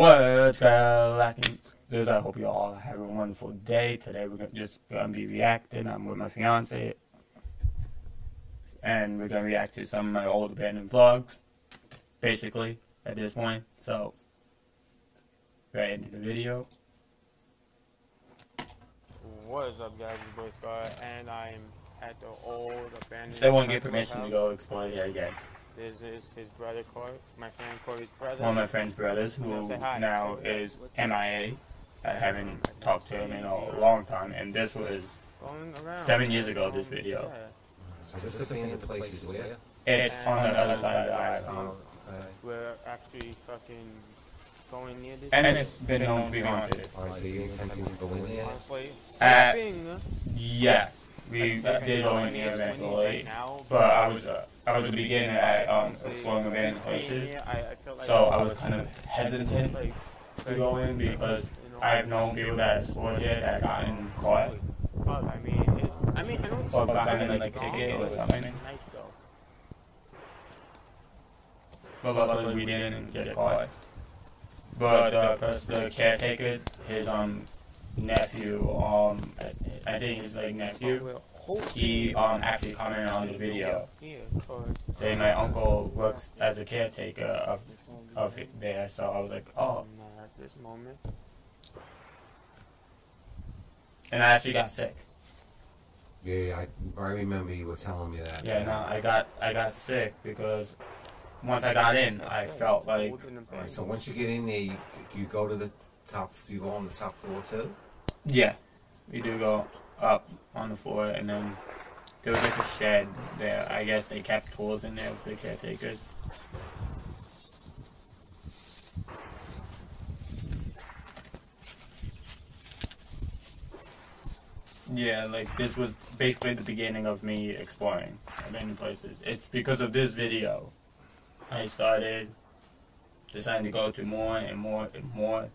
What's lacking? This I hope you all have a wonderful day. Today we're gonna, just gonna be reacting. I'm with my fiance, and we're gonna react to some of my old abandoned vlogs, basically at this point. So, right into the video. What is up, guys? It's Boy Scar, and I'm at the old abandoned. They won't get permission to go explore it again. This is his brother, Corey, my friend Corey's brother. One of my friend's brothers, who now is MIA. I haven't talked to him in a long time, and this was seven years ago. This video. Yeah. So this abandoned place is where? It's on the other side of the island. Oh. We're actually fucking going near this. And it's been known to be haunted. Alright, so you intending to go in there? Uh. Yes, we did go in eventually, but I was uh, I was a beginner at um, exploring abandoned places, so I was kind of hesitant to go in because I've known people that explored here that gotten caught. Fuck, I mean, it, I mean, I don't. Or gotten, like, a ticket or but something. But luckily we didn't get caught. But uh, the caretaker, his um nephew, um I, I think his like nephew, he um actually commented on the video saying my uncle works as a caretaker of of it there. So I was like, oh, at this moment. and I actually got sick. Yeah, I, I remember you were telling me that. Yeah, no, I got I got sick because once I got in, I felt like so once you get in there, you, you go to the top, do you go on the top floor too? yeah, we do go up on the floor, and then there was like a shed there. I guess they kept tools in there with the caretakers. Yeah, like this was basically the beginning of me exploring abandoned places. It's because of this video I started deciding to go to more and more and more.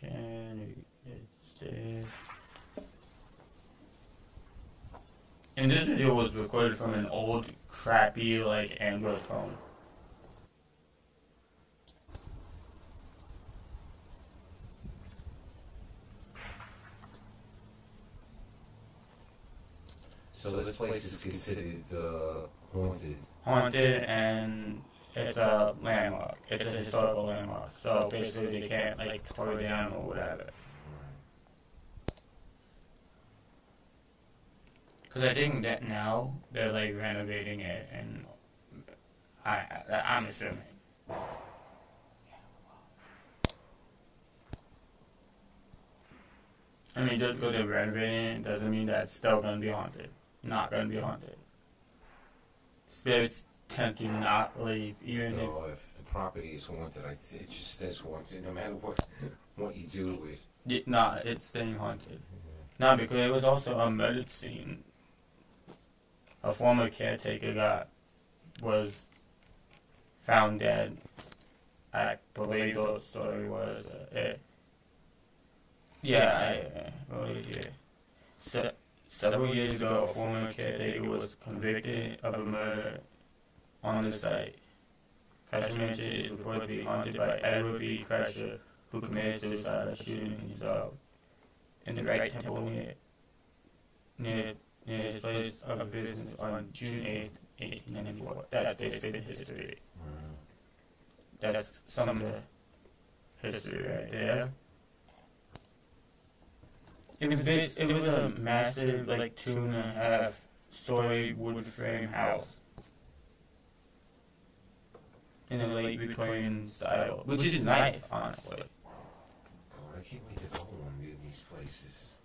There's a shed, there's stairs. And this video was recorded from an old, crappy, like, Android phone. So this place is considered uh, haunted. haunted and it's a landmark. It's a historical landmark. So basically they can't like tear it down or whatever. Because I think that now they're like renovating it and I, I I'm assuming. I mean, just because they're renovating it doesn't mean that it's still gonna be haunted. Not gonna be haunted. Spirits tend to not leave, even if if the property is haunted, I, it just stays haunted no matter what what you do with. Y- Nah, it's staying haunted. Nah, because it was also a murder scene. A former caretaker got was found dead. I believe the story was. Uh, yeah, I uh, believe yeah. Se- several years ago, a former caretaker was convicted of a murder on the site. Kreischer Mansion is reported to be haunted by Edward B. Kreischer, who committed suicide by shooting himself in the Right Temple near, near, near his place of business on June 8, 1894. That's basically the history. Mm-hmm. That's some of the history right there. It was bas- it was a massive, like two and a half story wood frame house in a late Victorian style, which is nice, honestly. Oh, I can't wait to go on these places.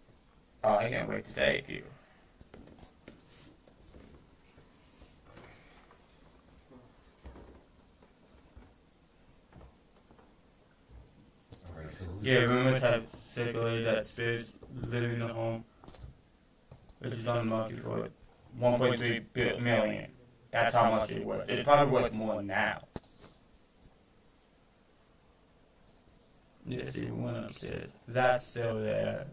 Oh, I can't wait to take you. So Yeah, rumors have circulated that spirits living in the home, which is on the market for 1.3 bi- million. That's how much it worth. It probably worth more now. You see one upstairs. That's still there.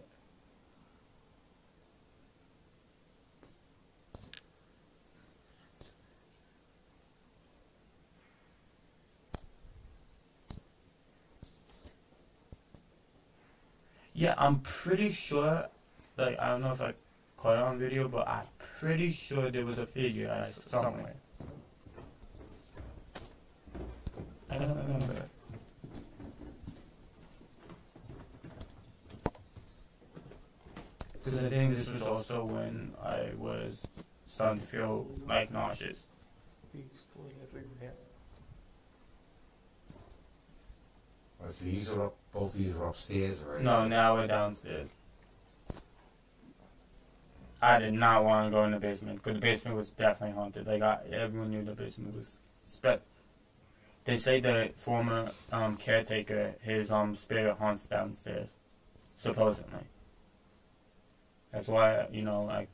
Yeah, I'm pretty sure, like, I don't know if I caught it on video, but I'm pretty sure there was a figure somewhere. I don't remember. Because I think this was also when I was starting to feel like nauseous. Oh, so these are up, both of these are upstairs already? No, now we're downstairs. I did not want to go in the basement because the basement was definitely haunted. Like I, everyone knew the basement was. Spe- they say the former um, caretaker, his um spirit haunts downstairs, supposedly. That's why you know, like,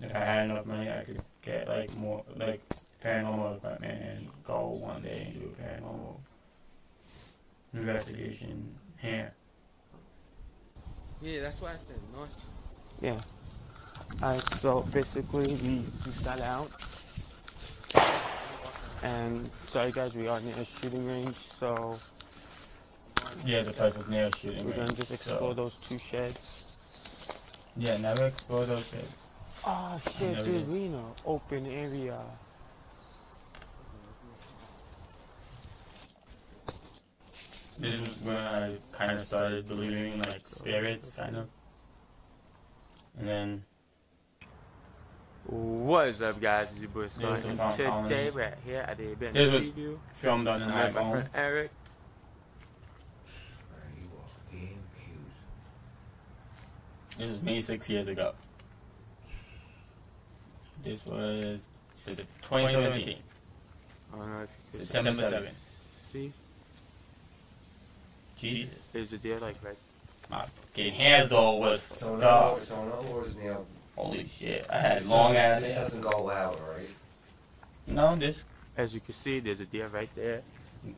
if I had enough money, I could get like more like paranormal equipment and go one day and do a paranormal investigation here. Yeah, that's why I said nice. Yeah. Alright, so basically we, we got out. And sorry guys, we are near a shooting range, so Yeah, the place was near a shooting we're range. gonna just explore so- those two sheds. Yeah, never explore those sheds. Oh ah, shit, never dude, did. we in an open area. This is when I kind of started believing in like spirits, kind of. And then What is up guys, it's your boy Scar, Scar, and and today today we're we're here at the event This was preview. filmed on an I'm my friend Eric. Man, you are damn cute. This was me six years ago. This was s- 2017, I don't know if you could September 7th. see. Jesus. There's a deer like right My fucking hair though was So in fucked other up. words, so in other words, now, Holy shit. I had this long doesn't- ass This doesn't go loud, right? No, this As you can see, there's a deer right there.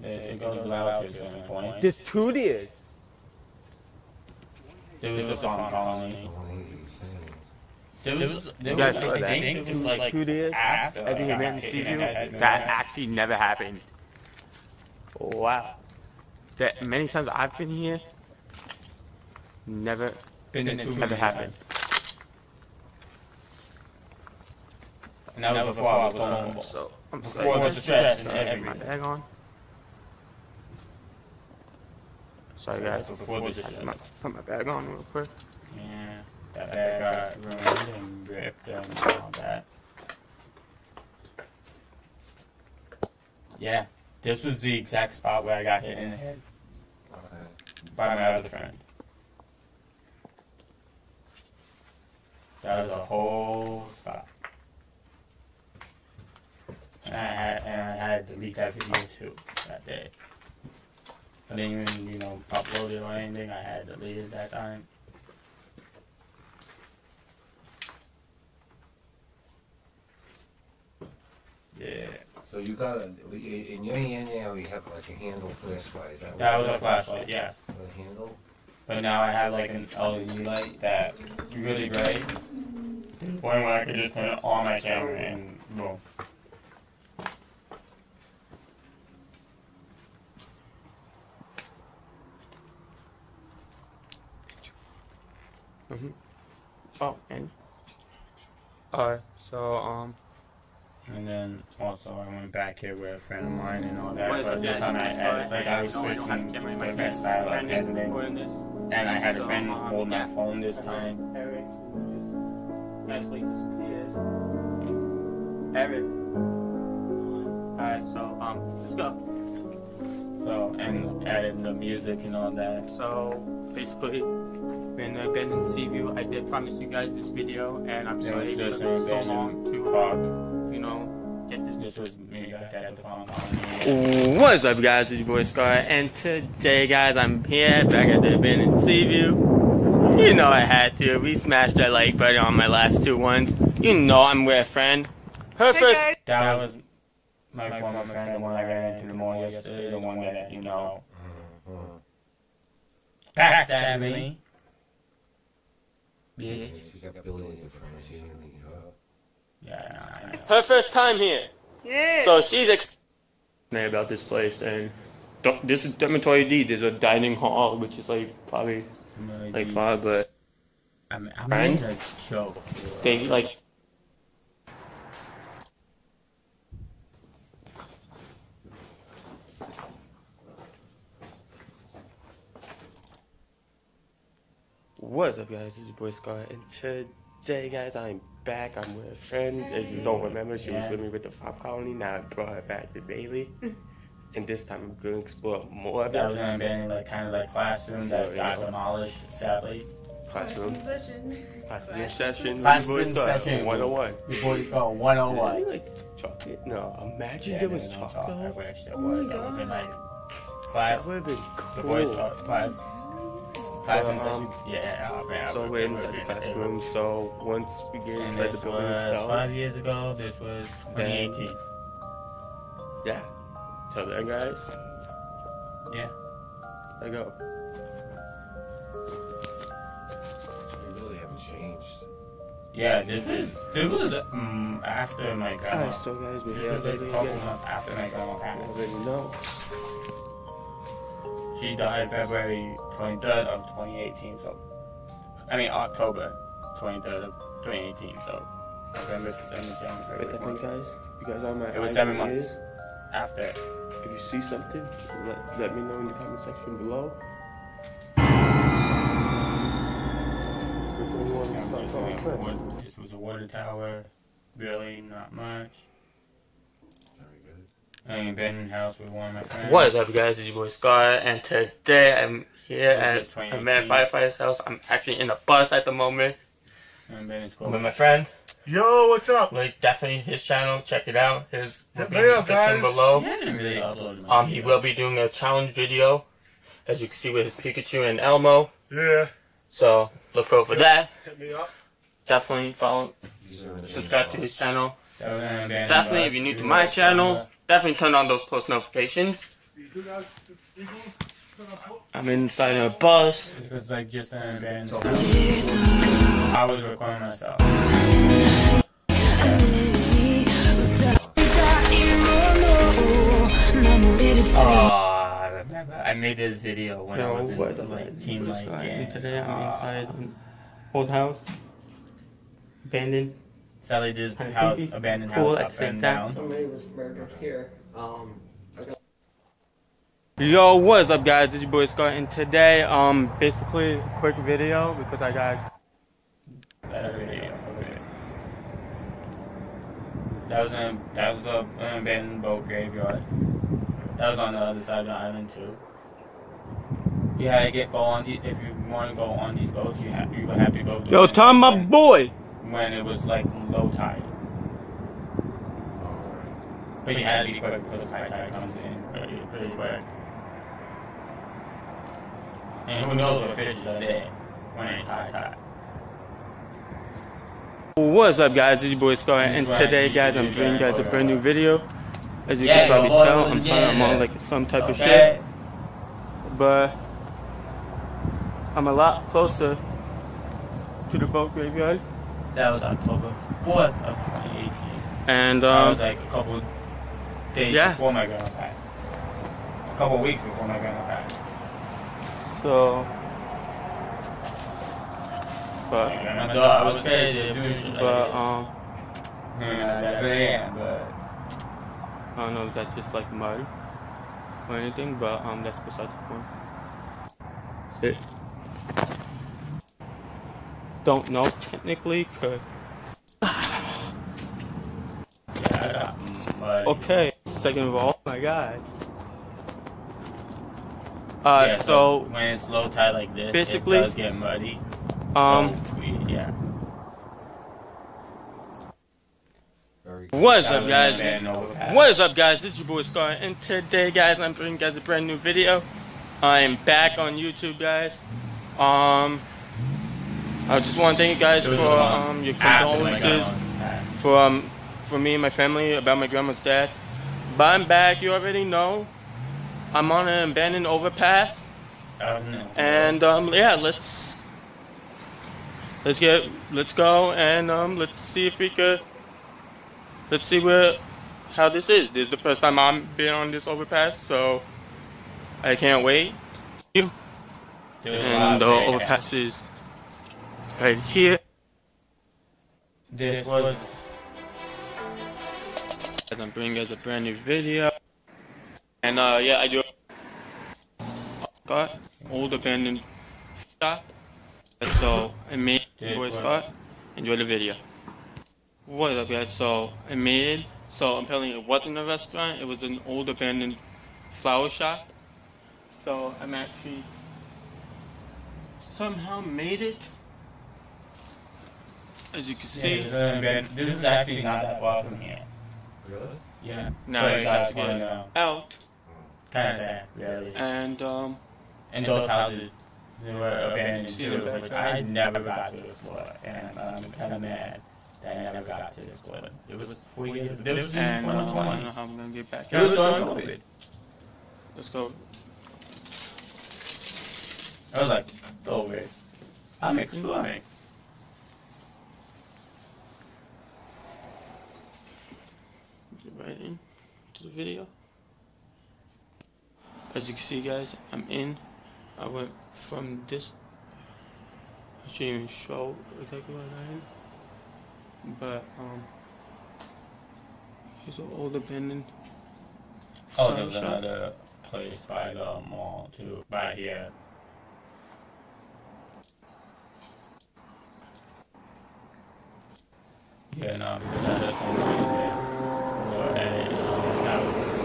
it, it goes loud to a certain point. There's two deers. There was a farm colony. I want to hear you saying. There was, there You was, guys saw I that? think, there was like two deers after at the I got event hit in in the head Seaview. with That that. actually never happened. Wow. That many times I've been here, never, Been in two never many happened. And that was before I was vulnerable. So I'm Before the stress and Put my everything. bag on. Sorry guys. Before the I just might put my bag on real quick. Yeah, that bag got ruined and ripped and all that. Yeah, this was the exact spot where I got hit in the head by my other friend. That was a whole spot. And I had, and I had to delete that video too that day. I didn't even, you know, upload it or anything. I had to delete it that time. Yeah, So you got a, in your hand now, We have like a handle flashlight. Is that that was a flashlight. Yeah, A handle? but now I have like an LED light that really bright. To the point where I could just put it on my camera and boom. Oh, and alright. So um, And then also I went back here with a friend of mine and all that. What is But this time I had like I was No, I switching my different face. style of editing. And I had a friend hold my phone this time. Eric just magically disappears. Eric. Alright, so um, let's go. So and added the music and all that. So basically, we're in the event in Seaview. I did promise you guys this video, and I'm sorry it just took so long abandoned to, park. you know, get this. This was me back at the farm. What is up, guys? It's your boy Scar, and today, guys, I'm here back at the event in Seaview. You know I had to. We smashed that like button on my last two ones. You know I'm with a friend. Her first. That was my former friend, the one I ran into the mall yesterday, the one that, you know, backstabbed me. Yeah, Bitch. She's got billions of friends. She don't need her. Yeah, I know. Her first time here. Yeah. So she's ex- about this place, and this is dormitory D. There's a dining hall, which is like probably like far, but I mean, I Friend? made a joke. they like What's up guys, it's your boy Scar and today guys I'm back, I'm with a friend. If you don't remember, she was with me with the Pop Colony, now I brought her back to Bailey. And this time I'm gonna explore more That was about gonna be like kind of like classroom that got demolished, sadly. classroom. Session. Classroom session. Classroom Your boy Scar, session. 101. Your boy's got Really 101. like oh chocolate? No, imagine Yeah, there was there's chocolate. I wish there Oh my was. That would've been God. like class. That would have been The boys cool. class. Class Well, in session. um, Yeah, oh, man. So it we're would've inside the been- classroom. So once we get And inside this the building was itself, five years ago. This was 2018. yeah. Tell them guys, Yeah. I go. We really haven't changed. Yeah, this was this was um, after my grandma. Alright, so guys, we're This here was like a couple months after my grandma You passed. already know. She died February 23rd of 2018. So, I mean October 23rd of 2018. So, November, December, January. Wait, that guys. You guys are my. It was seven months after. If you see something, let, let me know in the comment section below. Which one you want Yeah, to start this, was a this was a water tower. Really, not much. Very good. I ain't been in the house with one of my friends. What is up, guys? It's your boy Scar, and today I'm here at just a man firefighter's house. I'm actually in a bus at the moment. I ain't been in school. I'm with my friend. Yo, what's up? Like definitely his channel. Check it out. His will be in the description below. He really uploaded Um, he will be doing a challenge video, as you can see with his Pikachu and Elmo. Yeah, So look forward for that. hit me up. Definitely follow, These are in the subscribe to his channel. That was an abandoned Definitely, if you're new to my know, channel, definitely turn on those post notifications. You two guys, you two, turn up. I'm inside a bus. It was like just an abandoned. I was recording myself. Oh, I remember. I made this video when I was in what like teen like. Today I'm Ah. inside an old house, abandoned. Sadly, this Kinda house, abandoned Cool house, at got the same burned time. down. Somebody was murdered here. Um, Yo, what's up, guys? It's your boy Scar, and today, um, basically a quick video because I got That video. okay. That was an that was a, an abandoned boat graveyard. That was on the other side of the island too. You had to get go on the, if you want to go on these boats. You have you would have to go. Yo, it Tom, my boy. when it was like low tide. But you had to be quick because high tide comes in pretty, pretty quick. And who knows what fish are there when it's high tide. What's up, guys? It's your boy Scar, and Right, today, guys, I'm be bringing you guys a brand new video. As you Yeah, can probably tell, I'm, again. trying, I'm on like some type of shit, but I'm a lot closer to the boat graveyard, That was October 4th of 2018. and um, was like a couple days yeah. before my grandma passed. A couple weeks before my grandma passed. so, but My grandma thought I was crazy doing shit like but um, Yeah, I am, but... I don't know if that's just like mud or anything, but um, that's besides the point. It. Don't know technically, cause Yeah, I got mud. Okay. Second of all, oh my God. Uh, Yeah, so when it's low tide like this, basically, it does get muddy. um, so we, yeah. What's up, guys? an abandoned overpass. What is up, guys? It's your boy Scar, and today, guys, I'm bringing you guys a brand new video. I'm back on YouTube, guys. Um, I just want to thank you guys for um your after my condolences. for um for me and my family about my grandma's death. But I'm back. You already know. I'm on an abandoned overpass, That was new. and um yeah, let's let's get let's go and um let's see if we could let's see where how this is. This is the first time I'm been on this overpass, so I can't wait. You. There was a lot And the overpass is right here. This was As I'm bringing you guys a brand new video. And uh, yeah, I do. Scar, old abandoned shop. So I made This boy. Scar. Enjoy the video. What up, guys? So I made it. So apparently it wasn't a restaurant. It was an old abandoned flower shop. So I'm actually somehow made it. As you can yeah, see. this, is this is actually not that far from here. Really? Yeah. Now But I it got got to torn get down. out. Kind of sad, really. And um, And those houses, they were abandoned too, which backside? I never got to explore. And I'm kind of mad that I never got to explore. It was four years ago. This was in and uh, I don't know how I'm gonna get back It was out. during COVID. Let's go. I was like, over it. I'm exploring. Right in to the video. As you can see, guys, I'm in. I went from this. I shouldn't even show exactly what I am. But um, here's an old abandoned. Oh, there's there shop. another place by the mall too, by here. Yeah, no, because I just saw it there. Or a, um, house.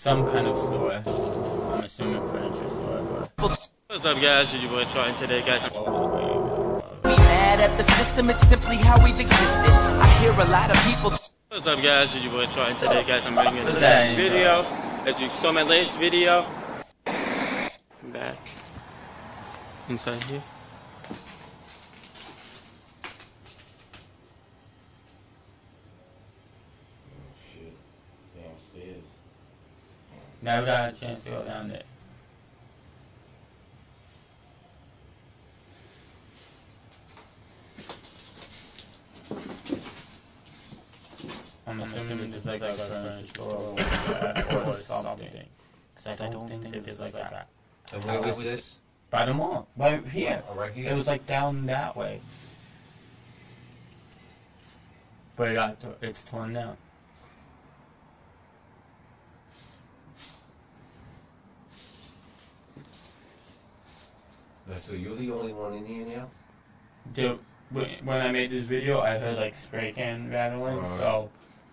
Some kind of store. I'm assuming furniture store, but What's up, guys? It's your boy Scar, and today, guys, what was the be mad at the system, it's simply how we've existed. I hear a lot of people What's up guys, it's your boy Scar and today guys I'm bringing you What's a video. As you saw my latest video. I'm back. Inside here. Oh shit. Downstairs. Never got a chance to go down there. I'm assuming there's like a furniture store or, or something. Because I don't think there's like that. And where was this? By the mall. By here. Oh, right here? It was like down that way. But it got, it's torn down. Uh, so you're the only one in here now? Dude, when I made this video, I heard like spray can rattling, so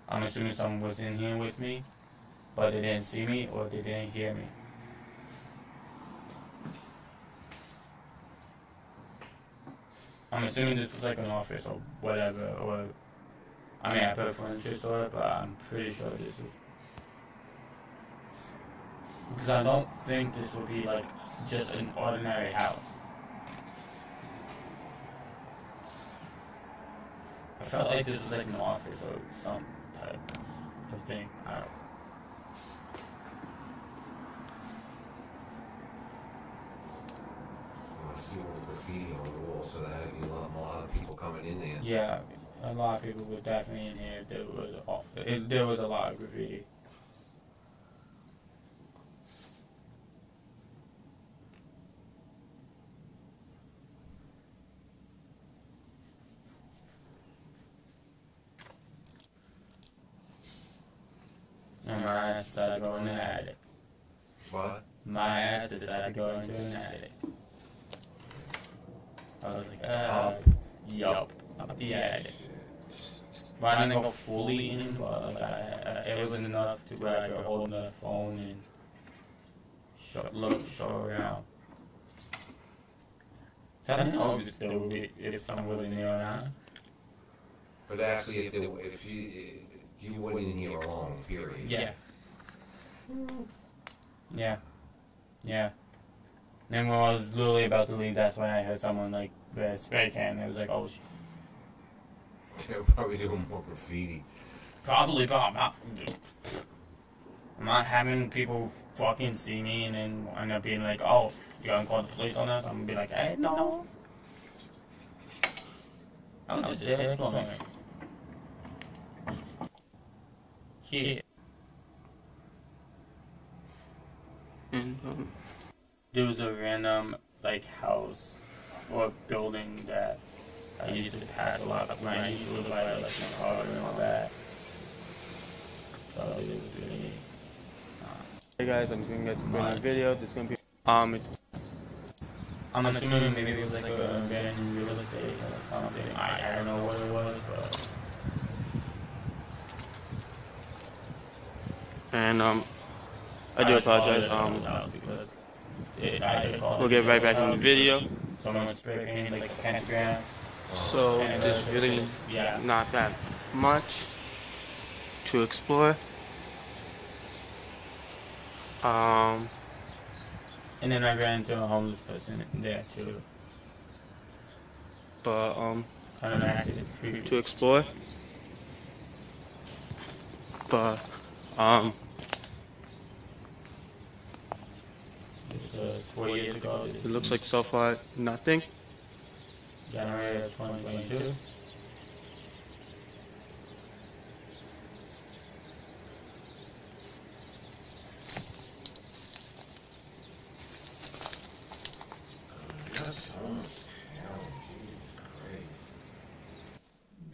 I'm assuming someone was in here with me, but they didn't see me or they didn't hear me. I'm assuming this was like an office or whatever, or I mean, I put a furniture store, but I'm pretty sure this is because I don't think this would be like just an ordinary house. I felt like this was like an office or some type of thing. I see all the graffiti on the wall, so that had a lot, a lot of people coming in there. Yeah, a lot of people were definitely in here. There was a, there was a lot of graffiti. And my ass decided to go in the attic. What? My ass decided to go into an attic. I was like, uh, yup, up the attic. I go fully in, but like I, I, it was enough to where I could hold the phone and show, look, show around. So I didn't know if be, if someone was in there or not. But actually, if, there, if you if you in here alone, period. Yeah. Yeah. Yeah. Then when I was literally about to leave, that's when I heard someone like with a spray can. It was like, oh, sh- They're probably doing more graffiti. probably, but I'm not. I'm not having people fucking see me and then end up being like, oh, you gonna call the police on us? I'm gonna be like, hey, no. I was just there exploring. Here. And um, there was a random like house or building that I used to pass a lot when I used to by like my car and all that. So it was really. Hey guys, I'm gonna get to bring a video. This is gonna be um, it's I'm assuming maybe it was like a abandoned real estate or something. I, I don't know what it was, but and um, I do saw apologize. Um, was out because it- I we'll get right back in the video. Someone spray painted like a pentagram. So there's uh, really yeah. not that much to explore. Um, And then I ran into a homeless person there too. but um, of acted creepy. to explore. But um, This uh, four years ago. It looks like so far nothing. January of 2022.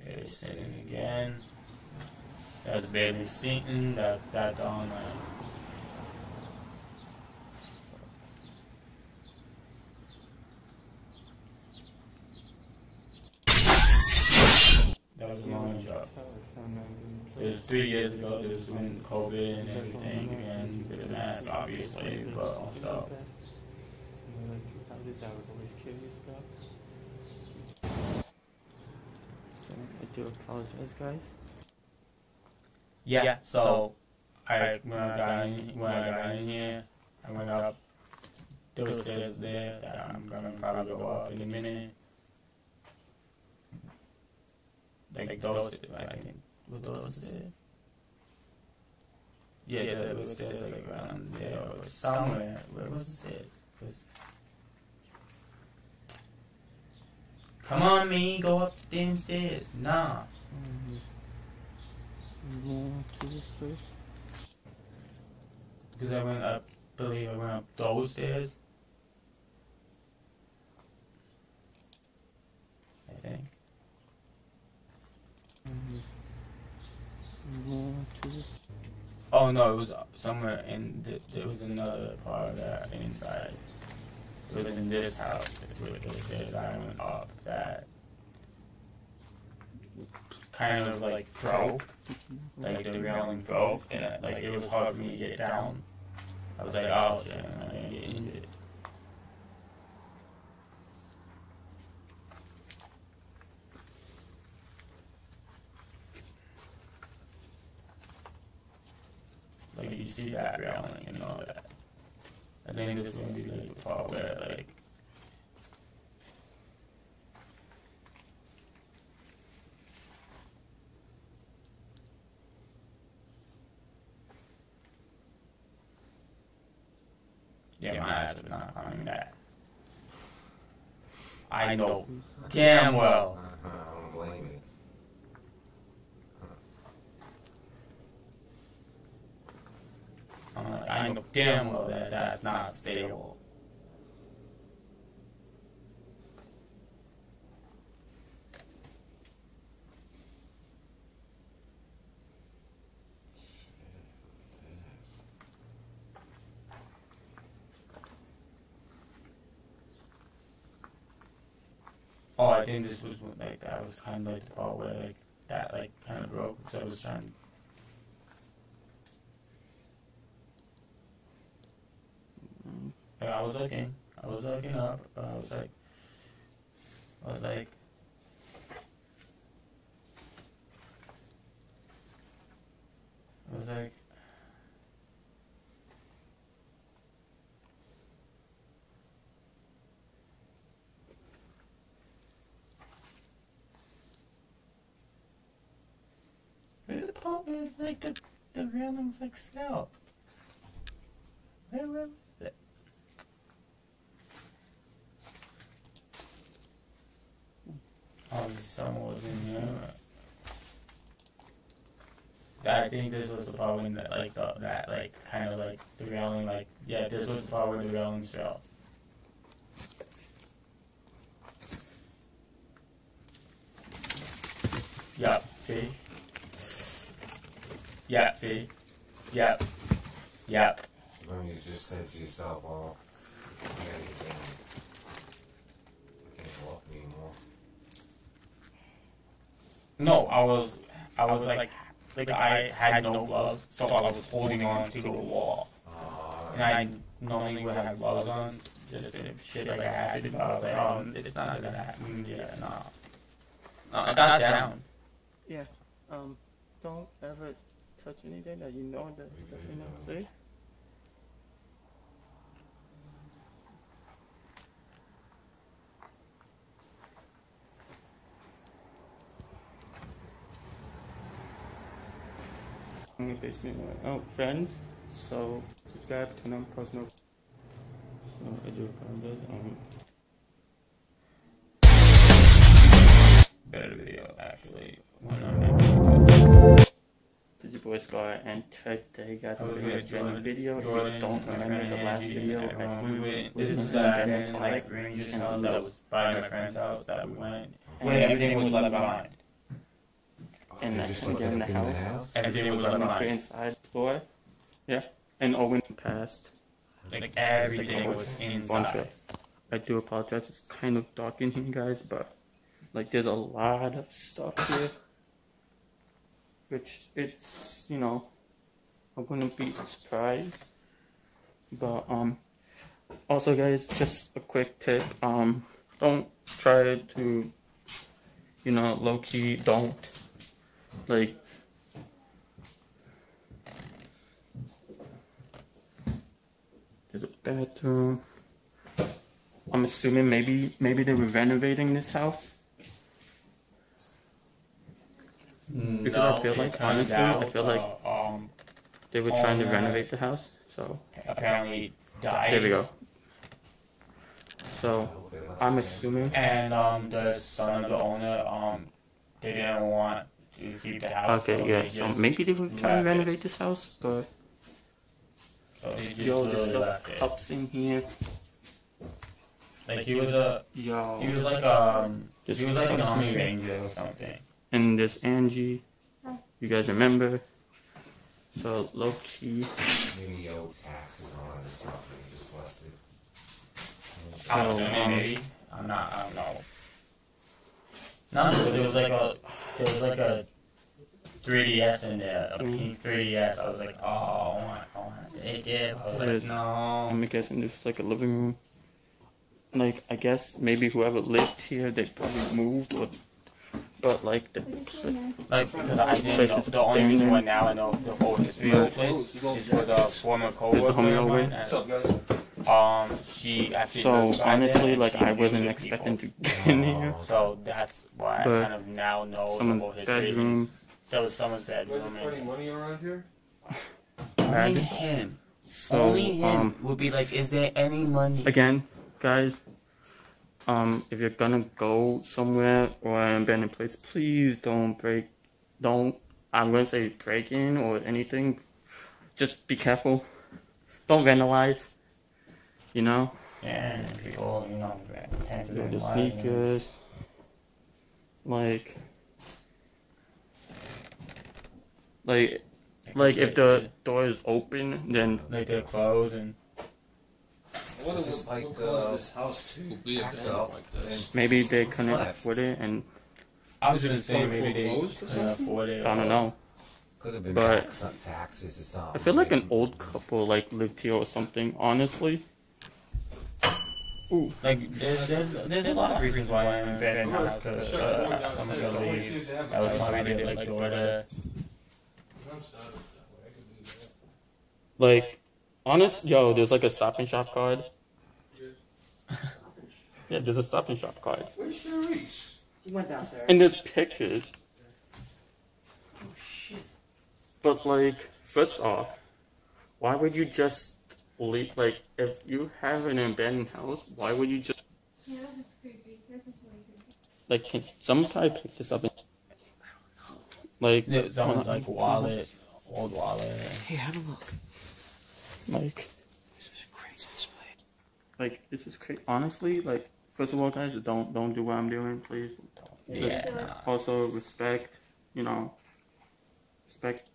Baby sitting again. That's baby Seaton. That that's on. Uh, that was a long shot. It was three years ago. This was when COVID and everything began with the mask, obviously, but also. I do apologize, guys. Yeah. So, I when I got in when I got in here, I went up. There was stairs there that I'm gonna probably go up in a minute. Like those, I think, were those stairs? Yeah, there was stairs like around there or somewhere. Where was the stairs? 'Cause- Come on, me, go up the damn stairs. Nah. Because I went up, believe I went up those stairs. I think. Oh no, it was somewhere in. The, there was another part of that inside. It was in this house where the stairs I went up that kind of like broke, like the railing broke, and uh, like it was hard for me to get down. I was like, oh shit, I'm gonna get injured. Like you see that railing and all that. I think this is gonna be like the part where like Yeah, my ass was not climbing that. I know damn well. Uh-huh, I don't blame you. I'm I know damn well that that's not stable. Oh, I think this was when, like that was kind of like the part where like that like kind of broke. So I was trying. Like, I was looking, I was looking up. I was like, I was like, I was like. thought it like the, the railings like fell. Where, where it? Oh, someone wasn't here. I think this was the part when that, like, the, that, like, kind of, like, the railing, like, yeah, this was the part where the railings fell. Yeah. see? Yep. See. Yep. Yep. When you just said to yourself, "Oh, I gotta get down. I can't walk anymore." No, I was, I was like, like I had no gloves, so I was holding on to the wall, Uh, and I normally would have gloves on, just if shit like that happened. But I was like, oh, it's not gonna happen. Yeah, no. No, I got down. Yeah. Um, don't ever touch anything that you know that stuff you know. See? In the basement, uh, oh, friends. So subscribe, turn on personal. So I do apologize. Um, Better video, actually. Boy Scar, and today, guys, I I'm was doing a with training Jordan, video. If you don't remember the last video, and, um, we went. This went is to the the abandoned like like Rangers and house we that was by my friend's house that we went. Where everything was left behind. And you that's just when we get in the house. Everything was left behind. inside the door. Yeah. And Owen passed. Like everything was inside. I do apologize. It's kind of dark in here, guys, but like there's a lot of stuff here, which it's you know I wouldn't be surprised. But um, also guys, just a quick tip. Um, don't try to, you know, low key. Don't like. There's a bathroom. I'm assuming maybe maybe they were renovating this house. Because I feel like, turns honestly, I feel like- uh, um They were trying to renovate the house. So apparently died. there we go. So hope they left I'm assuming And um, the son of the owner, um, they didn't want to keep the house. so Okay, yeah. So maybe they were trying to left it. renovate this house, but So they just yo, there's literally stuff left it. cups in here. Like he was a, Yo, he was like um, Just he was like an army ranger or something. And there's Angie. You guys remember? So low key. Maybe he owed taxes on it or something. Just left it. I'm So, assuming um, maybe. I'm not. I don't know. No, but there was like a, there was like a 3ds in there, a Mm. pink 3ds. I was like, oh, I want, I want to take it. I was like, no. I'm guessing this is like a living room. Like I guess maybe whoever lived here they probably moved or but like the Like, because I didn't know. The only reason why now I know the whole history of the place is with a former coworker With the homie of mine. and, Um, she actually. so lives by honestly there, and like I wasn't expecting people. to get in here. So that's why I kind of now know the whole history. bedroom. That was someone's bedroom. Where's the funny and- money around here? Only Imagine. him. So Only him um would be like, is there any money? again, guys, um, if you're gonna go somewhere or an abandoned place, please don't break, don't, I'm gonna say break in or anything. Just be careful. Don't vandalize. You know, And people, you know, tend to the be sneakers. Like, like, like if the door is open, then like their clothes and What is Just like, Who caused uh, this house to be packed abandoned like this? maybe they couldn't Left. afford it, and I was gonna say From maybe they couldn't afford it. I don't know. Could have been But- tax, taxes or something. I feel like an old couple like lived here or something. Honestly, Ooh, Like there's there's there's a lot of reasons why I'm in bed now because uh, I'm gonna leave. That was probably the like daughter. like honest, yo, there's like a Stop and Shop card. Yeah, there's a Stop and Shop card, Where's Charisse? He went downstairs. and there's pictures. Oh shit. But like, first off, why would you just leave? Like, if you have an abandoned house, why would you just Yeah, that's creepy. That is really creepy. like? Can someone probably pick this up? And, like, There was Someone's like wallet, old wallet. Hey, have a look. Like. This is a crazy display. like this is crazy. Honestly, like first of all, guys, don't don't do what I'm doing, please. Yeah. nah. Also, respect. you know, respect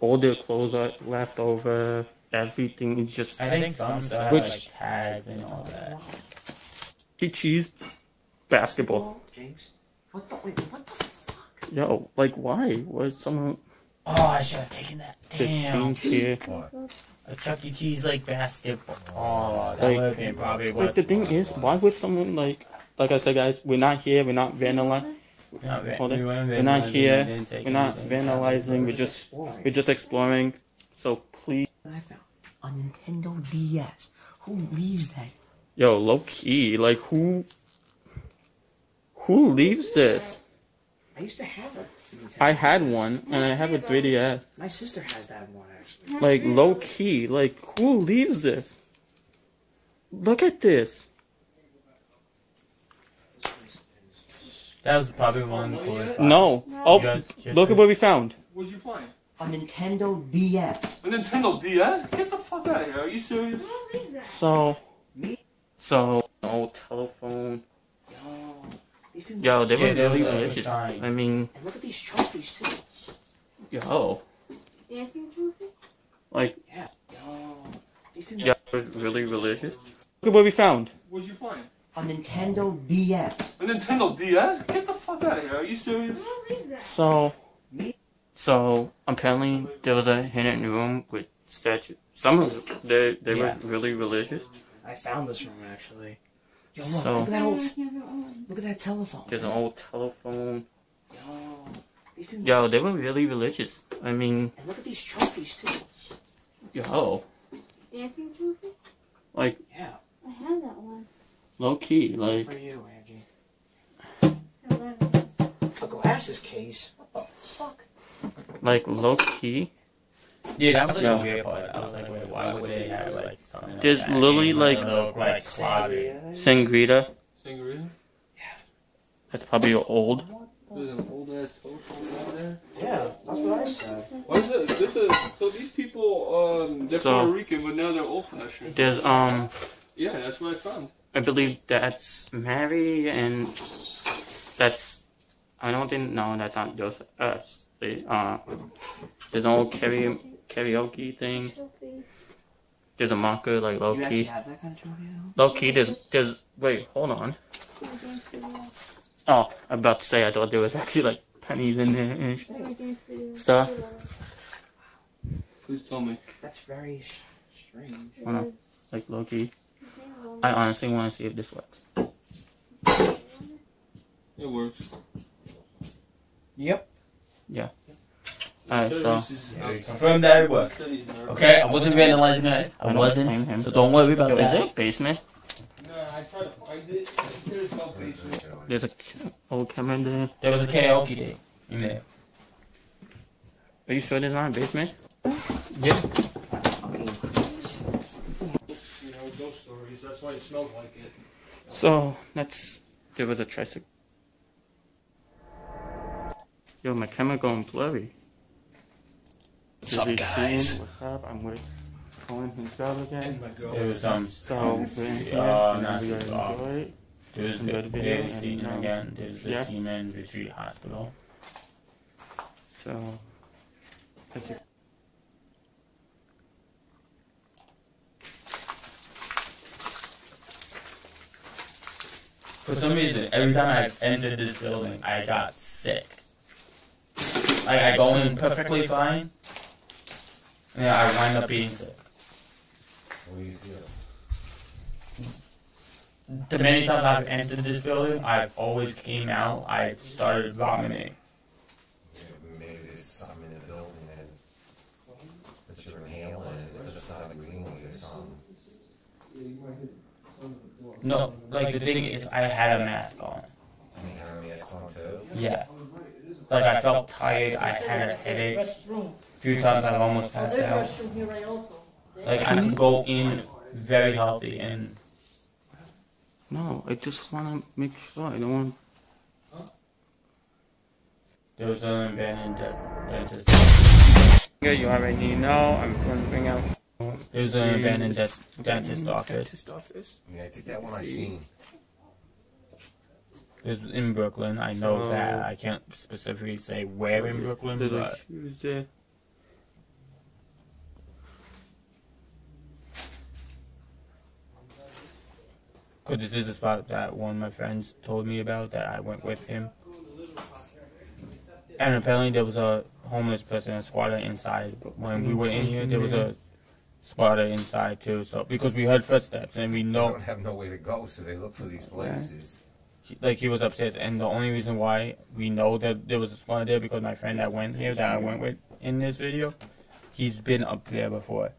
all their clothes are left over. Everything is just I think some still have Which- like tags and all that. he cheese basketball. Jinx. What the? Wait, what the fuck? Yo, like why? Was someone Oh, I should have taken that. to Damn. Change here? What? A Chuck E. Cheese like basketball. Oh, that Like- would have been probably Like what. the thing is, why would someone like like I said, guys, we're not here, we're not vandalizing, Not va- we weren't We're not here, We we're not anything. vandalizing, we're just Exploring. we're just exploring. So please, And I found a Nintendo DS. Who leaves that? yo, low key, like who who leaves this? I used to have a Nintendo I had one, and I have a 3DS. My sister has that one actually. Like low key, like who leaves this? Look at this. That was probably one of the coolest. No. Oh, guys just- look at what we found. What'd you find? A Nintendo DS. A Nintendo DS? Get the fuck out of here. Are you serious? So, so old telephone. Yo. Yo, they were Yeah, they really was, delicious. shine. I mean, And look at these trophies too. yo, Dancing trophy? Like, Yeah. Yo, these people. yeah, really delicious. Look at what we found. What'd you find? A Nintendo DS. A Nintendo DS? Get the fuck out of here. Are you serious? What is that? So, so apparently there was a hidden room with statues. Some of them, they they Yeah. were really religious. I found this room actually. Yo, look, So- look at that old. I have your own. Look at that telephone. There's an old telephone. Yo, these people. Yo, they were really religious. I mean, And look at these trophies too. Yo, Dancing trophy? like Yeah. I have that one. low key, like For you, Angie. I love it. A glasses case. What the fuck? like low key. Yeah, that was like Yeah. the weird part. I was like, wait, why would they have like something like There's that literally, in like- a like closet? Sangrita. Yeah. That's probably old. There's an old ass telephone down there. Yeah, that's what I said. Why is it? This is so. These people, um, they're So- Puerto Rican, but now they're old fashioned. There's um, Yeah, that's what I found. I believe that's Mary and that's I don't think no, that's not Joseph. Uh, see, uh, there's an old karaoke karaoke thing. There's a marker like low you key. kind of? Low key, there's there's wait, hold on. My dance video. Oh, I'm about to say I thought there was actually like pennies in there and sh- My dance video. Stuff. Please tell me. That's very strange. Hold on. like low key. I honestly want to see if this works. It works. Yep. Yeah. Alright, so Yeah, we that it worked. Okay, I wasn't vandalizing it. I I don't wasn't. So don't worry about Yo, is a basement? Nah, I tried to find it. There's no basement. There's a old camera there. There was a karaoke day in there. Are you sure there's not a basement? Yeah. I mean, You know, ghost stories. That's why it smells like it. So that's there was a tricycle. Yo, my camera going blurry. What's up, guys? What's up? I'm with Colin himself again. my There was some. So we're Uh, not we too far. enjoy it. There was Good the video, there and, scene um, again. There's the yeah. Seamen's Retreat Hospital. So that's it. For some reason, every time I entered this building, I got sick. Like I go in perfectly fine, and then I wind up being sick. What do you feel? The many times I've entered this building, I've always came out. I started vomiting. Yeah, Maybe there's something in the building that, that you're inhaling and it's not agreeing with you or something. No, like the thing is, I had a mask on. I mean, having the mask on too? Yeah. Like I felt tired. I had a headache. A few times I've almost passed out. Like I can go in very healthy and No, I just wanna make sure I don't want there was an abandoned de- dentist. Yeah, you already know. I'm going to bring out There was an abandoned de- dentist office. Dentist office. I I think that one I seen. It's in Brooklyn. I know So- that. I can't specifically say where in Brooklyn, Little but Cause this is a spot that one of my friends told me about that I went with him. And apparently there was a homeless person, a squatter inside. But when we were in here, there was a squatter inside too. So because we heard footsteps and we They know, don't have nowhere to go, so they look for these places. like he was upstairs. And the only reason why we know that there was a squatter there because my friend that went here, that I went with in this video, he's been up there before.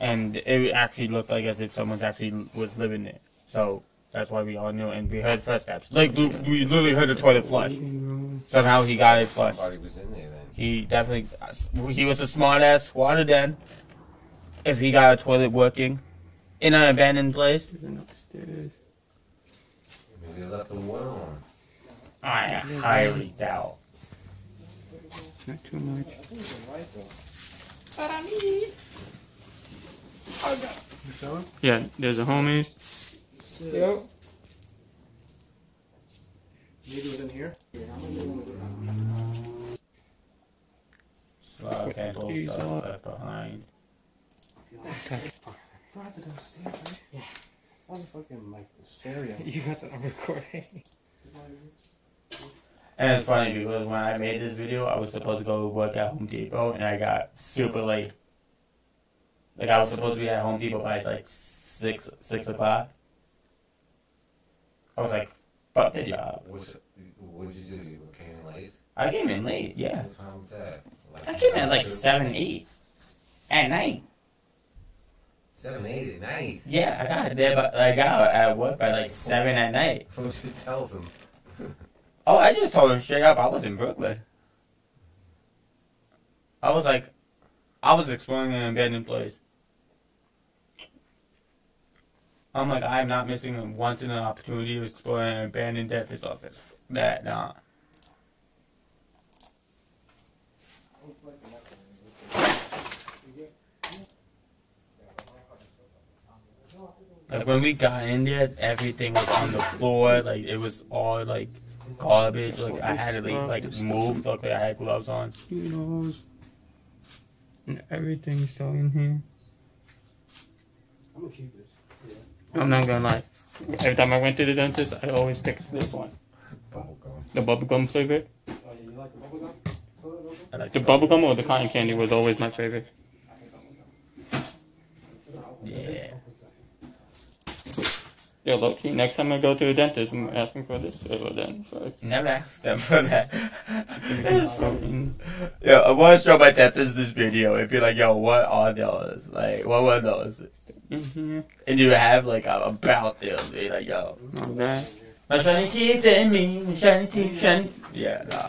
And it actually looked like as if someone's actually was living there. So that's why we all knew, and we heard footsteps. Like we we literally heard the toilet flush. Somehow he got it flushed. Somebody was in there then. He definitely he was a smart ass squatter then. If he got a toilet working in an abandoned place, Even upstairs. Maybe they left the water on. I highly doubt. Not too much. Yeah, there's a homie. Yep. Maybe it was in here. Slug dental He's stuff up. left behind. Brought it downstairs, right? Yeah. On the fucking like stereo. You got that on recording. And it's funny because when I made this video, I was supposed to go work at Home Depot, and I got super late. Like I was supposed to be at Home Depot by like six six o'clock. I was like, "Fuck the job." What did you do? You came in late? I came in late. Yeah, What time was that? Like, I came in at like seven eight at night. Seven, eight at night. Yeah, I got there, but I got at work by like seven at night. What should tell them? Oh, I just told him straight up I was in Brooklyn. I was like, I was exploring an abandoned place. I'm like, I'm not missing a once in an opportunity to explore an abandoned dentist office. That, nah. Like when we got in there, everything was on the floor. Like it was all like garbage. Like I had to like, like move. Look, like I had gloves on. Cheetos. And everything's still in here. I'm gonna keep this. I'm not gonna lie. Every time I went to the dentist, I always picked this one. Bubblegum. The bubblegum flavor. Oh yeah, you like the bubble gum? I like The bubblegum or the cotton candy was always my favorite. Yeah. Yo, low key, next time I go to the dentist, I'm asking for this then. Fuck. Never asked them for that. Yeah, I want to show my dentist this video and be like, yo, what are those? Like, what were those? Mhm. And you have like a about them. Be like, yo, that. my shiny teeth in me, my shiny teeth, shiny. Yeah, nah.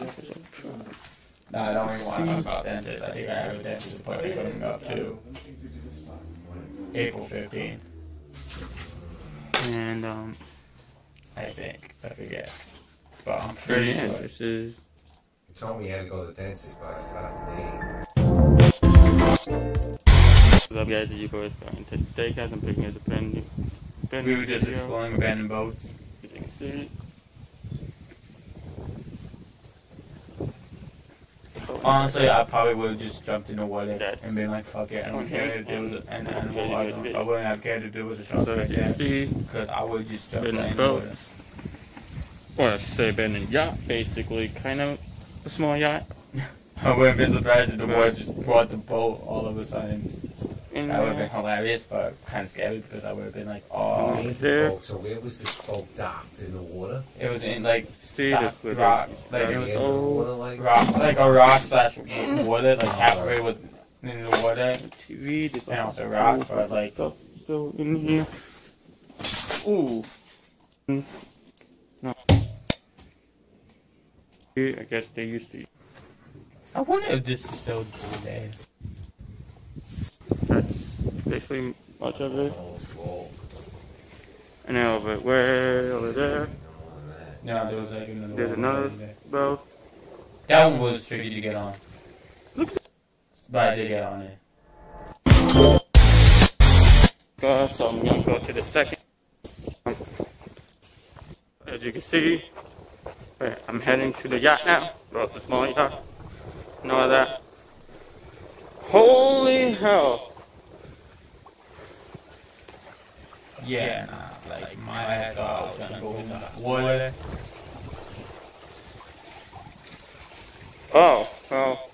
Nah, I don't even want to talk about dentists. I think I have a dentist appointment coming up too. April 15th, And um, I think. I forget. But I'm pretty yeah, sure. this is You told me you had to go to the dentist, but I forgot the name. what's up, guys. It's your boy Scar, and today, guys, I'm bringing you a brand new, We were just video. exploring abandoned boats. You can see. Honestly, I probably would have just jumped in the water That's- and been like, fuck it, I don't care if there was an animal. I, don't. I wouldn't have cared if there was a shark So right as you can see, Because I would just jump Been right a in the boat. water. or I should say abandoned yacht, basically, kind of a small yacht. I wouldn't have been surprised if the water just brought the boat all of a sudden. And That would have been hilarious, but kind of scary because I would have been like, oh. Right there. Oh, so where was this boat docked in the water? It was in like see this with rock like it was end so like? rock, like a rock slash water, like halfway was in the water. TV, this And also rock, but like stuff still in here. Ooh. No. I guess they used to. I wonder if this is still there. Eh? That's basically much of it. And then over way over there, No more than that. No, there was like another There's one another- there. bro. That one was tricky to get on. But I did get on it. So I'm gonna go to the second. As you can see, I'm heading to the yacht now. Well, the small yacht. And all that. Holy hell. Yeah, my ass thought I was gonna go in the water. Oh, well.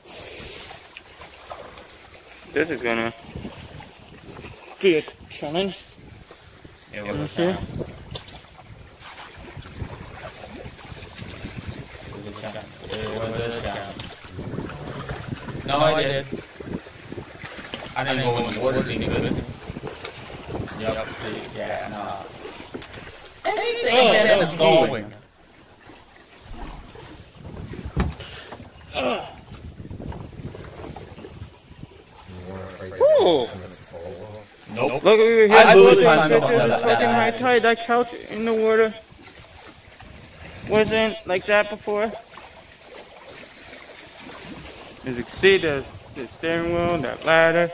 This is gonna be a challenge. It was a challenge. It was a challenge. It was a. No, I did. I didn't go in the water thing good. Yup, yeah, nah. Anything Oh, better that than was going. You weren't afraid to Ooh. climb the tall? Nope. Look over here. I I literally pictures on that- fucking high tide. That couch in the water wasn't like that before. As you can see, there's the steering wheel, that ladder.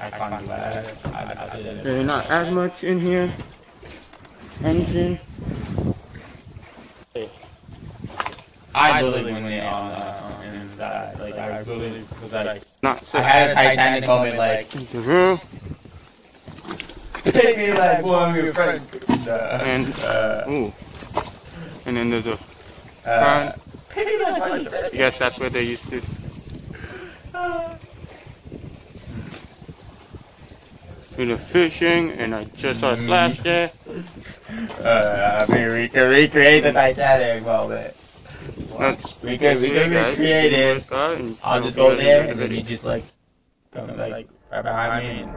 I can't do that. I, I didn't. There's not as much in here. Engine. I literally went in on, uh, on inside. Like, I really was like, Not so I had a Titanic moment, like, the roof. take me like one of your friends. And, Uh, ooh. And then there's a uh, front. take me like one of your I friends. guess that's where they used to. Do the fishing, and I just saw a splash there. Uh, I mean, we can recreate the Titanic moment. That's We can, we can recreate it. I'll just go there and then you just like come like right behind me. And...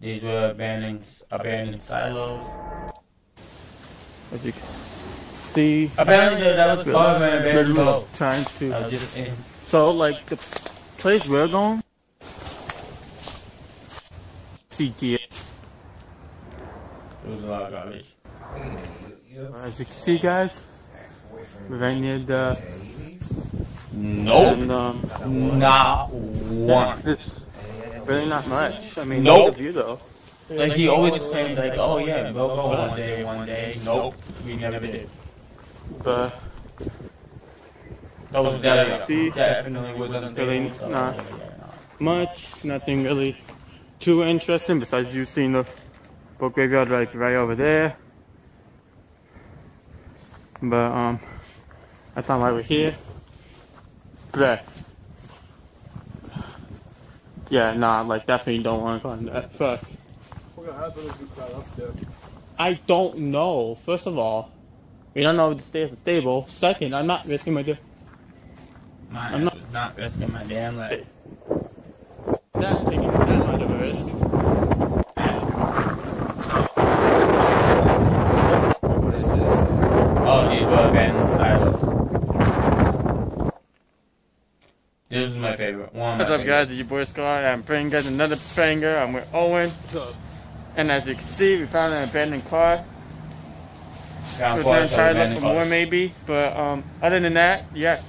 These were abandoned abandoned silos. As you can see, Apparently that was part of an they're abandoned boat. trying I to. was just in. So, like, the place we're going, CTA. It was a lot of garbage. Wait a minute, you, you As you can see, guys, we're right near the. Nope. And, um, Not one. really not much. I mean, Nope. look at the view though. Like he always claimed like, oh yeah, we'll go one day, one day. Nope. We never did. But That was that See? definitely was unstable. so, Nah. yeah, nah. much, nothing really too interesting besides you seeing the boat graveyard like right over there. But um, I thought while we're here, but yeah, nah, like definitely don't want to climb that. Fuck. What gonna happen if you got up there? I don't know. First of all, we don't know if the stairs are stable. Second, I'm not risking my. Di- My I'm ass was not risking my damn life. that taking that much of a risk. What is this? Oh, these were abandoned silos. This is my favorite. One of my What's up, guys? It's your boy Scar. I'm bringing guys another banger. I'm with Owen. What's up? And as you can see, we found an abandoned car. Ground We're floor gonna try to look for more, maybe. But um, other than that, yeah.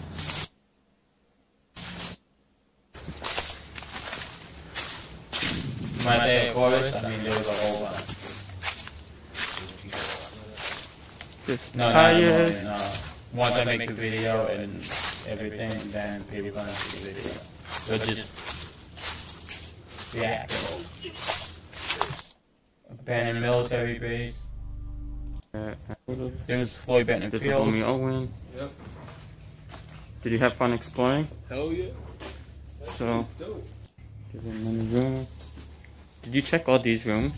When I say a forest, I mean there was a whole bunch. Just No, not in the tires. no. Once I make the video and everything, then people gonna see the video. But just react. Abandoned military base. Uh, There's Floyd Bennett This Field. homie Owen. Yep. Did you have fun exploring? Hell yeah. So, Dope. there's another room. Did you check all these rooms?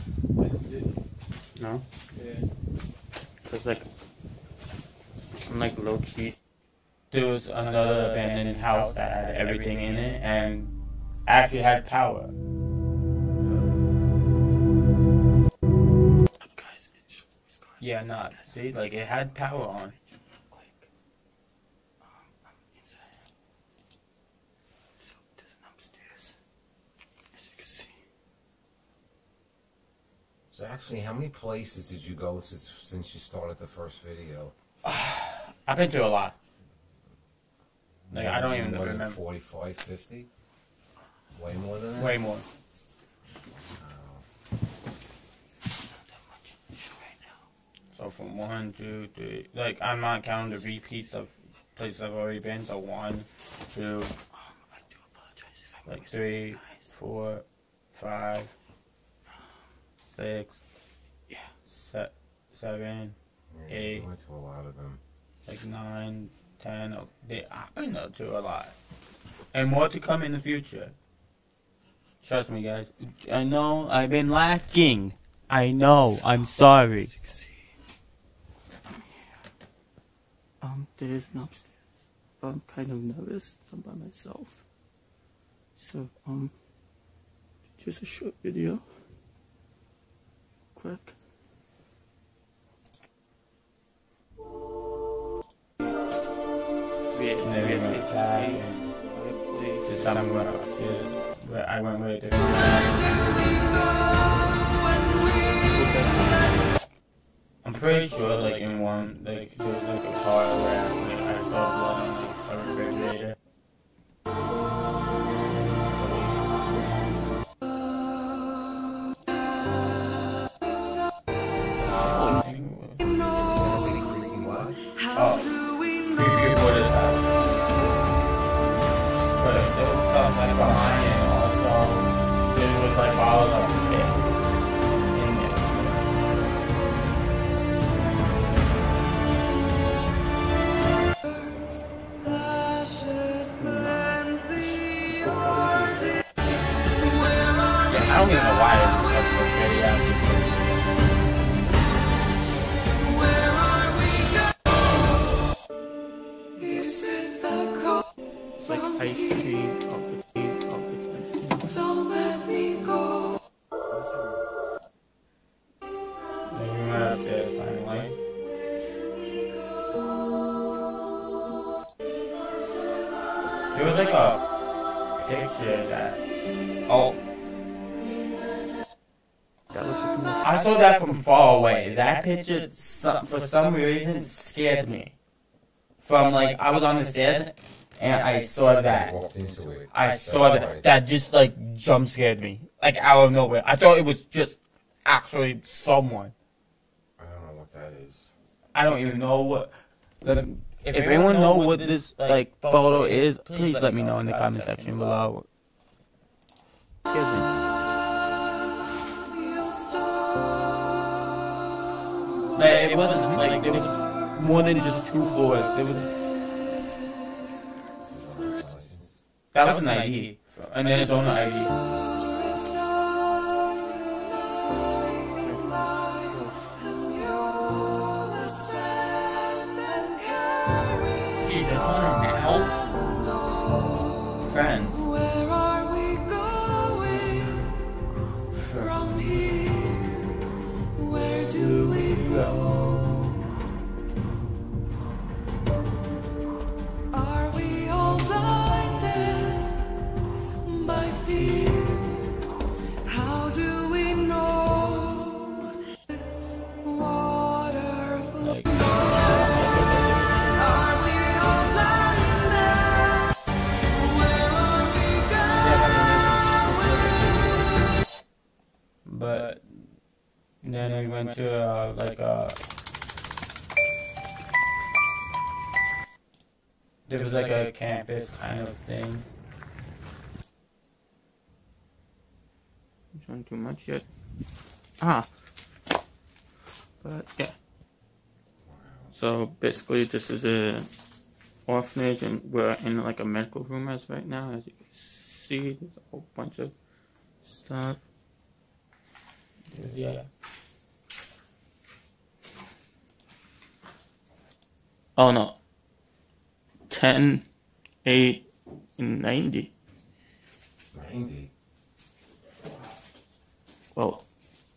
No? Yeah. Cause like, I'm like low key. There was another abandoned house that had everything in it and actually had power. Yeah, not. See, like it had power on it. quick. Um, I'm inside. So there's an upstairs. As you can see. So actually, how many places did you go to since you started the first video? I've been to a lot. Like I don't even more than remember. 45, 50? Way more than that? Way more. Wow. So from one, two, three. Like I'm not counting the repeats of places I've already been. So one, two, oh, I do apologize if I like was three, guys. four, five, six, Yeah. se- seven, Yeah, Eight. Went to a lot of them. like nine, ten. oh, They, I've been up to a lot, and more to come in the future. Trust me, guys. I know I've been lacking. I know. I'm sorry. Um, there is an upstairs, but I'm kind of nervous. I'm by myself. So, um, just a short video. Quick. And then we went back, and this time we went upstairs. But I went with different. I'm pretty sure, like in one, like there was like a car where like, I saw blood on like a refrigerator. Cream, chocolate cream, chocolate cream. Maybe we went upstairs finally. There was like a picture that. Oh, That was the I saw that from far away. That picture, for some reason, scared me. From like, I was on the stairs and I saw that. Walked into it. I saw why. that. That just like jump scared me. Like out of nowhere. I thought it was just actually someone. I don't know what that is. I don't even know what. Let, if, anyone know what this like photo is, please let me know in the comment section below. Excuse me. Like, it wasn't like there was more than just two floors. There was that was an ID, and then its own ID. Then we went to uh, like a. There was like a campus kind of thing. I'm trying too much yet. Ah. But yeah. So basically this is a orphanage and we're in like a medical room as right now. As you can see, there's a whole bunch of stuff. It yeah. Uh, oh no. 10, 8, 90. 90. Well,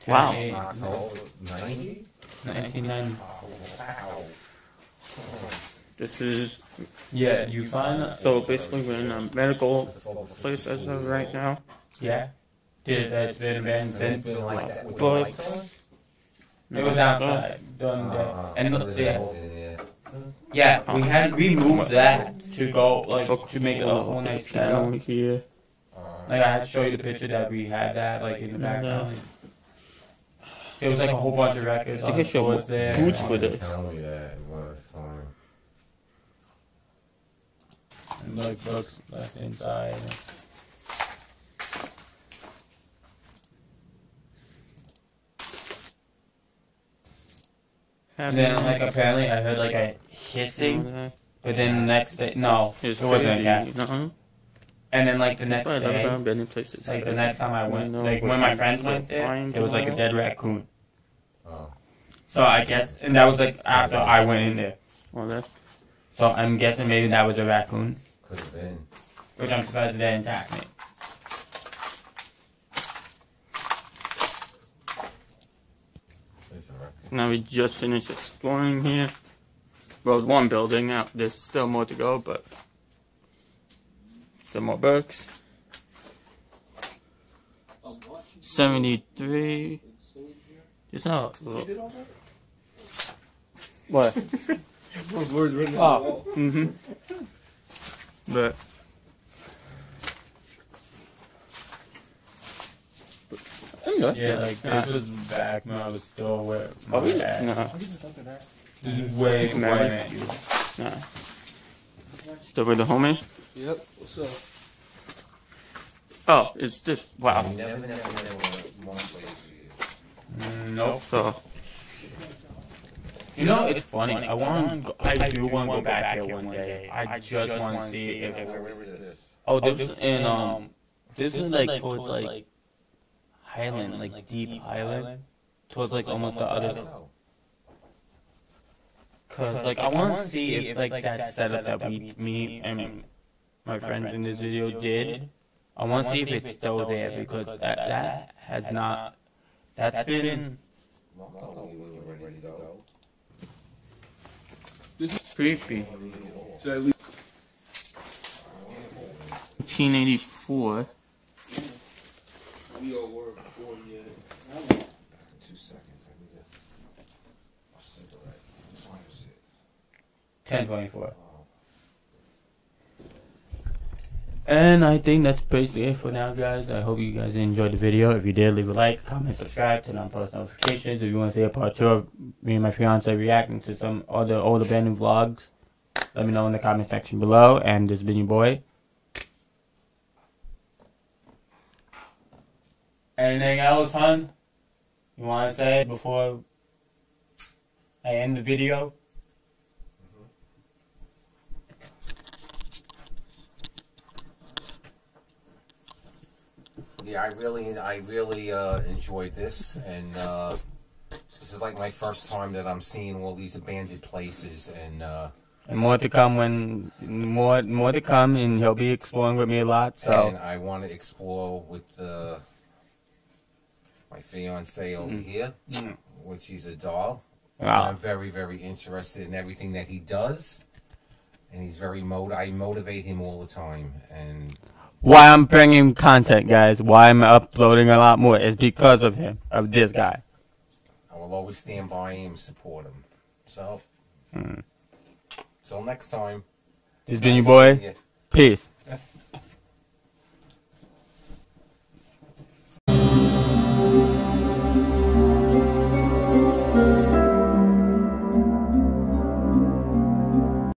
Wow. 10, eight, October 90? 1990. Oh, wow. this is Yeah, you find that? so basically we're in a medical place as of right now. Yeah. Did that's been been Has it since been like that with But- lights on? it was outside during the Uh, and but look, yeah, cold in there. yeah, we had we moved that to go like So to make it a whole nice It's setup. here. Uh, Like I had to show you the picture that we had that like in the background. It was like a whole bunch of records. I think on I showed was there. Boots for this. Tell me that it was time. And like books left inside. And then like apparently I heard like a hissing, mm-hmm. but then the next day no, It's it wasn't a cat. Uh-uh. And then like the next I've never day, found any places. like the next time I went, like when my friends went there, it was like a dead raccoon. Oh. So I guess, and that was like after I went in there. Well, that's So I'm guessing maybe that was a raccoon, Could have been. which I'm surprised they didn't attack me. It's a record. Now we just finished exploring here. Well, one building out. There's still more to go, but some more books. Seventy-three. Just now. You did all? What? Words written on the Oh. wall. Mm-hmm. But Yeah, like this was back when I was still with my Oh, really? dad. No, This way before I Married? met you. no. Still with the homie? Yep. What's up? Oh, it's just wow. I never, never, never want one place for you. Mm, nope. So You know, it's funny. I want. to I do want to go back here one day. I just want to see if. Where is this? Oh, this is in um. This is like towards like Highland, like deep Highland, towards like almost the other. Cause like I want to see if like that setup that we, me and my friends in this video did. I want to see if it's still there because that that has not. That's been. Well, call me when you're ready to go. creepy. Should I leave? 1984. We all were before yet. Two seconds. I need a, a cigarette. What time is it? Ten twenty four. And I think that's basically it for now, guys. I hope you guys enjoyed the video. If you did, leave a like, comment, subscribe, turn on post notifications. If you want to see a part two of me and my fiance reacting to some other old abandoned vlogs, let me know in the comment section below. And this has been your boy. Anything else, hun? You want to say before I end the video? Yeah, I really, I really uh, enjoyed this, and uh, this is like my first time that I'm seeing all these abandoned places, and uh, And more to come when more more to come, and he'll be exploring with me a lot. So and So I want to explore with uh, my fiance over here, Mm. which is a doll. And wow. I'm very, very interested in everything that he does, and he's very mot. I motivate him all the time, and why I'm bringing content, guys. Why I'm uploading a lot more is because of him, of this guy. I will always stand by him, support him. So, Mm. till next time. This has been your boy. Yeah. Peace.